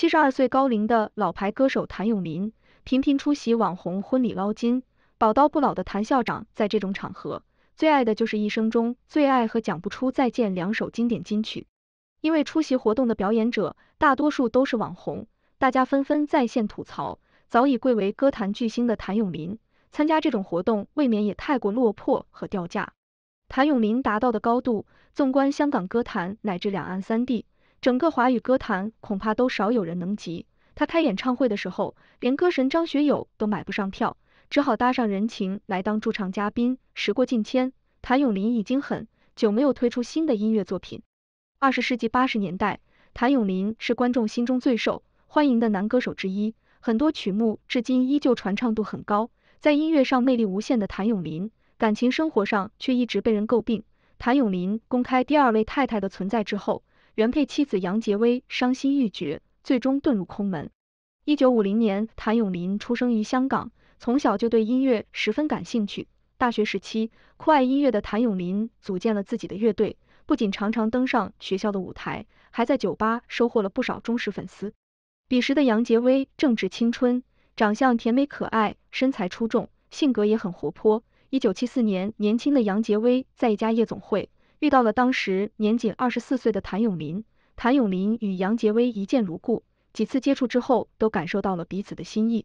七十二岁高龄的老牌歌手谭咏麟，频频出席网红婚礼捞金。宝刀不老的谭校长在这种场合，最爱的就是一生中最爱和讲不出再见两首经典金曲。因为出席活动的表演者大多数都是网红，大家纷纷在线吐槽，早已贵为歌坛巨星的谭咏麟，参加这种活动未免也太过落魄和掉价。谭咏麟达到的高度，纵观香港歌坛乃至两岸三地，整个华语歌坛恐怕都少有人能及。他开演唱会的时候，连歌神张学友都买不上票。只好搭上人情来当驻唱嘉宾。时过境迁，谭咏麟已经很久没有推出新的音乐作品。二十世纪八十年代，谭咏麟是观众心中最受欢迎的男歌手之一，很多曲目至今依旧传唱度很高。在音乐上魅力无限的谭咏麟，感情生活上却一直被人诟病。谭咏麟公开第二位太太的存在之后，原配妻子杨洁薇伤心欲绝，最终遁入空门。一九五零年，谭咏麟出生于香港。从小就对音乐十分感兴趣。大学时期，酷爱音乐的谭咏麟组建了自己的乐队，不仅常常登上学校的舞台，还在酒吧收获了不少忠实粉丝。彼时的杨洁薇正值青春，长相甜美可爱，身材出众，性格也很活泼。一九七四年，年轻的杨洁薇在一家夜总会遇到了当时年仅二十四岁的谭咏麟，谭咏麟与杨洁薇一见如故，几次接触之后都感受到了彼此的心意。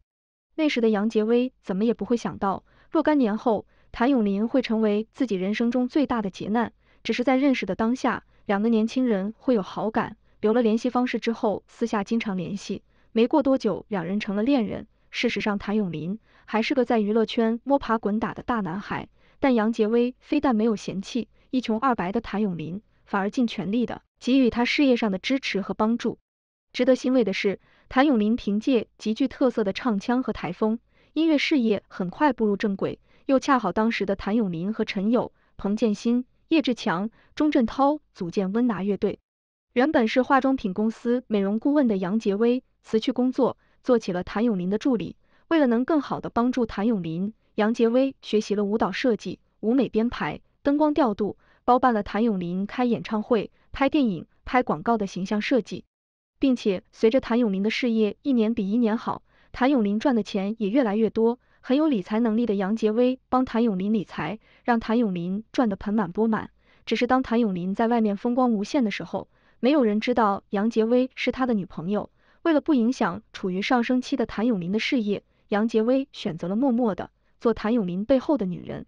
那时的杨洁薇怎么也不会想到，若干年后，谭咏麟会成为自己人生中最大的劫难。只是在认识的当下，两个年轻人会有好感，留了联系方式之后，私下经常联系。没过多久，两人成了恋人。事实上，谭咏麟还是个在娱乐圈摸爬滚打的大男孩，但杨洁薇非但没有嫌弃一穷二白的谭咏麟，反而尽全力的给予他事业上的支持和帮助。值得欣慰的是。谭咏麟凭借极具特色的唱腔和台风，音乐事业很快步入正轨。又恰好当时的谭咏麟和陈友、彭建新、叶志强、钟镇涛组建温拿乐队。原本是化妆品公司美容顾问的杨洁薇辞去工作，做起了谭咏麟的助理。为了能更好的帮助谭咏麟，杨洁薇学习了舞蹈设计、舞美编排、灯光调度，包办了谭咏麟开演唱会、拍电影、拍广告的形象设计。并且随着谭咏麟的事业一年比一年好，谭咏麟赚的钱也越来越多。很有理财能力的杨洁薇帮谭咏麟理财，让谭咏麟赚得盆满钵满。只是当谭咏麟在外面风光无限的时候，没有人知道杨洁薇是他的女朋友。为了不影响处于上升期的谭咏麟的事业，杨洁薇选择了默默的做谭咏麟背后的女人。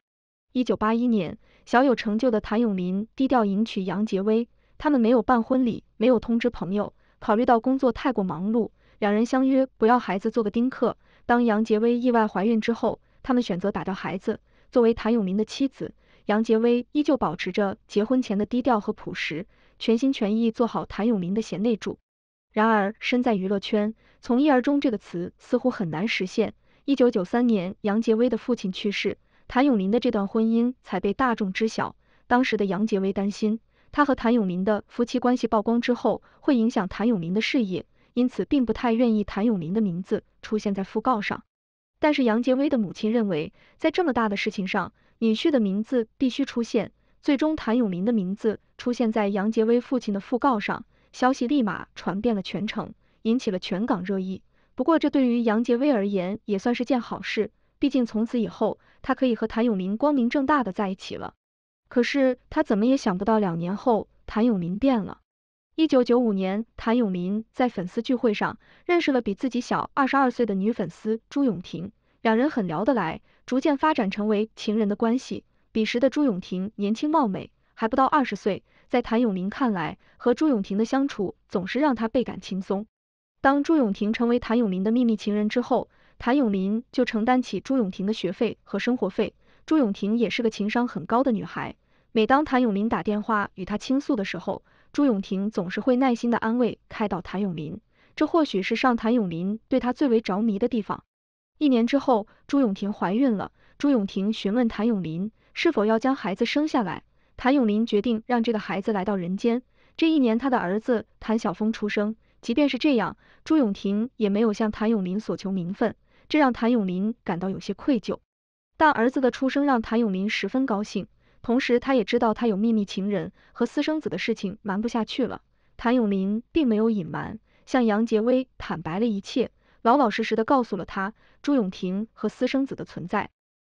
一九八一年，小有成就的谭咏麟低调迎娶杨洁薇，他们没有办婚礼，没有通知朋友。考虑到工作太过忙碌，两人相约不要孩子做个丁克。当杨洁薇意外怀孕之后，他们选择打掉孩子。作为谭咏麟的妻子，杨洁薇依旧保持着结婚前的低调和朴实，全心全意做好谭咏麟的贤内助。然而，身在娱乐圈，从一而终这个词似乎很难实现。一九九三年，杨洁薇的父亲去世，谭咏麟的这段婚姻才被大众知晓。当时的杨洁薇担心。他和谭咏麟的夫妻关系曝光之后，会影响谭咏麟的事业，因此并不太愿意谭咏麟的名字出现在讣告上。但是杨洁薇的母亲认为，在这么大的事情上，女婿的名字必须出现。最终，谭咏麟的名字出现在杨洁薇父亲的讣告上，消息立马传遍了全城，引起了全港热议。不过，这对于杨洁薇而言也算是件好事，毕竟从此以后，他可以和谭咏麟光明正大的在一起了。可是他怎么也想不到，两年后谭咏麟变了。一九九五年，谭咏麟在粉丝聚会上认识了比自己小二十二岁的女粉丝朱永婷，两人很聊得来，逐渐发展成为情人的关系。彼时的朱永婷年轻貌美，还不到二十岁，在谭咏麟看来，和朱永婷的相处总是让他倍感轻松。当朱永婷成为谭咏麟的秘密情人之后，谭咏麟就承担起朱永婷的学费和生活费。朱永婷也是个情商很高的女孩，每当谭咏麟打电话与她倾诉的时候，朱永婷总是会耐心的安慰开导谭咏麟，这或许是上谭咏麟对她最为着迷的地方。一年之后，朱永婷怀孕了，朱永婷询问谭咏麟是否要将孩子生下来，谭咏麟决定让这个孩子来到人间。这一年，他的儿子谭晓峰出生。即便是这样，朱永婷也没有向谭咏麟索求名分，这让谭咏麟感到有些愧疚。但儿子的出生让谭咏麟十分高兴，同时他也知道他有秘密情人和私生子的事情瞒不下去了。谭咏麟并没有隐瞒，向杨洁薇。坦白了一切，老老实实的告诉了他朱永婷和私生子的存在。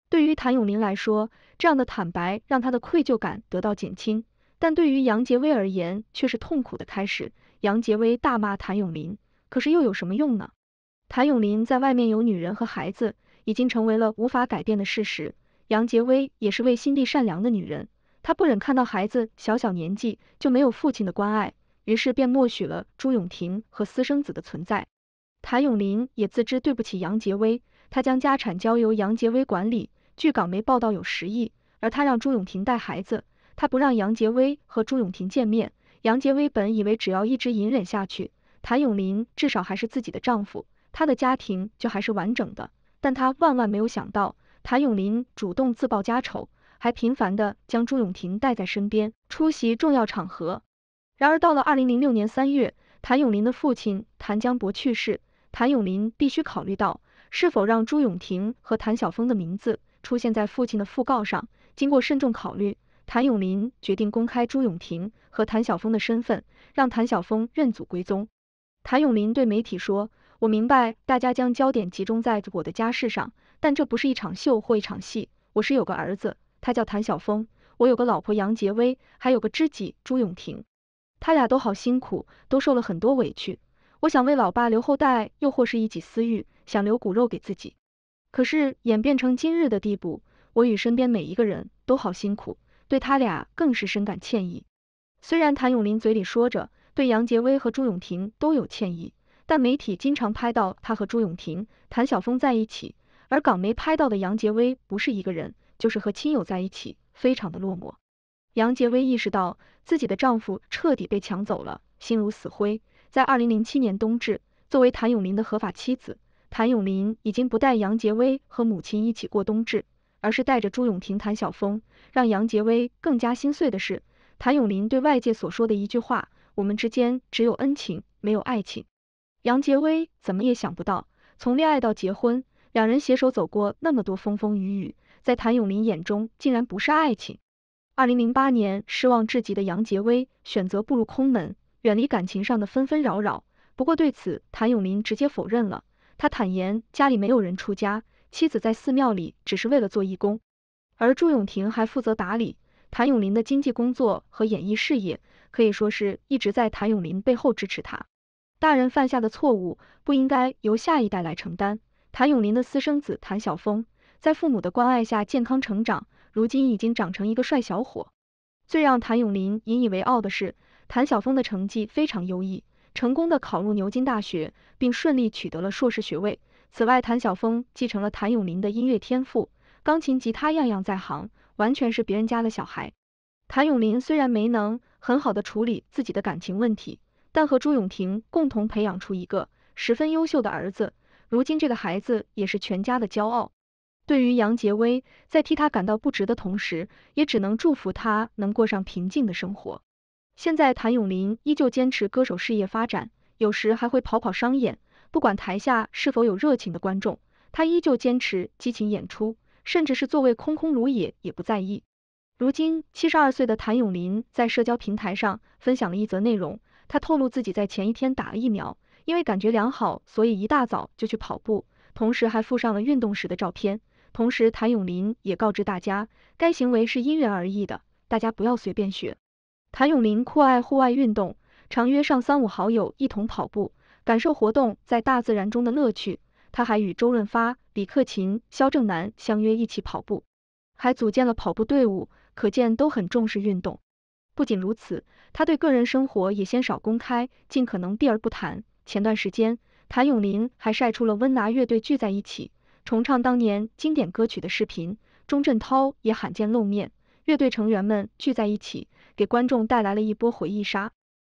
对于谭咏麟来说，这样的坦白让他的愧疚感得到减轻，但对于杨杰威而言却是痛苦的开始。杨杰威大骂谭咏麟，可是又有什么用呢？谭咏麟在外面有女人和孩子，已经成为了无法改变的事实。杨杰威也是位心地善良的女人，她不忍看到孩子小小年纪就没有父亲的关爱，于是便默许了朱永婷和私生子的存在。谭咏麟也自知对不起杨杰威，他将家产交由杨杰威管理，据港媒报道有十亿，而他让朱永婷带孩子，他不让杨杰威和朱永婷见面。杨杰威本以为只要一直隐忍下去，谭咏麟至少还是自己的丈夫。他的家庭就还是完整的，但他万万没有想到，谭咏麟主动自曝家丑，还频繁的将朱永婷带在身边，出席重要场合。然而到了二零零六年三月，谭咏麟的父亲谭江博去世，谭咏麟必须考虑到是否让朱永婷和谭晓峰的名字出现在父亲的讣告上。经过慎重考虑，谭咏麟决定公开朱永婷和谭晓峰的身份，让谭晓峰认祖归宗。谭咏麟对媒体说。我明白大家将焦点集中在我的家事上，但这不是一场秀或一场戏。我是有个儿子，他叫谭晓峰；我有个老婆杨杰薇，还有个知己朱永婷。他俩都好辛苦，都受了很多委屈。我想为老爸留后代，又或是一己私欲，想留骨肉给自己。可是演变成今日的地步，我与身边每一个人都好辛苦，对他俩更是深感歉意。虽然谭咏麟嘴里说着对杨杰薇和朱永婷都有歉意。但媒体经常拍到他和朱永婷、谭晓峰在一起，而港媒拍到的杨杰威不是一个人，就是和亲友在一起，非常的落寞。杨杰威意识到自己的丈夫彻底被抢走了，心如死灰。在二零零七年冬至，作为谭咏麟的合法妻子，谭咏麟已经不带杨杰威和母亲一起过冬至，而是带着朱永婷、谭晓峰。让杨杰威更加心碎的是，谭咏麟对外界所说的一句话：“我们之间只有恩情，没有爱情。”杨杰威怎么也想不到，从恋爱到结婚，两人携手走过那么多风风雨雨，在谭咏麟眼中竟然不是爱情。二零零八年，失望至极的杨杰威选择步入空门，远离感情上的纷纷扰扰。不过对此，谭咏麟直接否认了。他坦言家里没有人出家，妻子在寺庙里只是为了做义工，而朱永婷还负责打理谭咏麟的经济工作和演艺事业，可以说是一直在谭咏麟背后支持他。大人犯下的错误不应该由下一代来承担。谭咏麟的私生子谭晓峰，在父母的关爱下健康成长，如今已经长成一个帅小伙。最让谭咏麟引以为傲的是，谭晓峰的成绩非常优异，成功的考入牛津大学，并顺利取得了硕士学位。此外，谭晓峰继承了谭咏麟的音乐天赋，钢琴、吉他样样在行，完全是别人家的小孩。谭咏麟虽然没能很好的处理自己的感情问题。但和朱永婷共同培养出一个十分优秀的儿子，如今这个孩子也是全家的骄傲。对于杨杰威，在替他感到不值的同时，也只能祝福他能过上平静的生活。现在谭咏麟依旧坚持歌手事业发展，有时还会跑跑商演，不管台下是否有热情的观众，他依旧坚持激情演出，甚至是座位空空如也也不在意。如今七十二岁的谭咏麟在社交平台上分享了一则内容。他透露自己在前一天打了疫苗，因为感觉良好，所以一大早就去跑步，同时还附上了运动时的照片。同时，谭咏麟也告知大家，该行为是因人而异的，大家不要随便学。谭咏麟酷爱户外运动，常约上三五好友一同跑步，感受活动在大自然中的乐趣。他还与周润发、李克勤、肖正楠相约一起跑步，还组建了跑步队伍，可见都很重视运动。不仅如此，他对个人生活也鲜少公开，尽可能避而不谈。前段时间，谭咏麟还晒出了温拿乐队聚在一起重唱当年经典歌曲的视频，钟镇涛也罕见露面，乐队成员们聚在一起，给观众带来了一波回忆杀。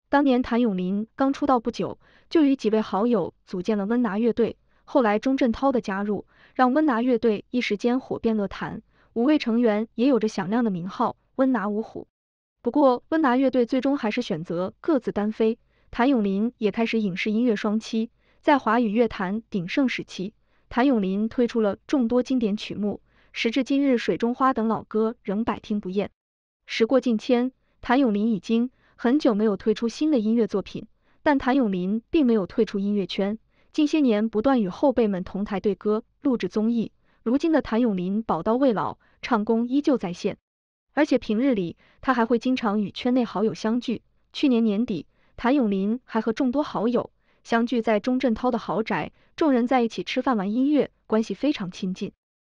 当年谭咏麟刚出道不久，就与几位好友组建了温拿乐队，后来钟镇涛的加入，让温拿乐队一时间火遍乐坛，五位成员也有着响亮的名号——温拿五虎。不过，温拿乐队最终还是选择各自单飞，谭咏麟也开始影视音乐双栖。在华语乐坛鼎盛时期，谭咏麟推出了众多经典曲目，时至今日，《水中花》等老歌仍百听不厌。时过境迁，谭咏麟已经很久没有推出新的音乐作品，但谭咏麟并没有退出音乐圈，近些年不断与后辈们同台对歌、录制综艺。如今的谭咏麟宝刀未老，唱功依旧在线，而且平日里他还会经常与圈内好友相聚。去年年底，谭咏麟还和众多好友相聚在钟镇涛的豪宅，众人在一起吃饭玩音乐，关系非常亲近。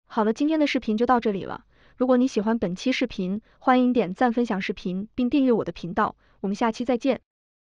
好了，今天的视频就到这里了。如果你喜欢本期视频，欢迎点赞分享视频并订阅我的频道。我们下期再见。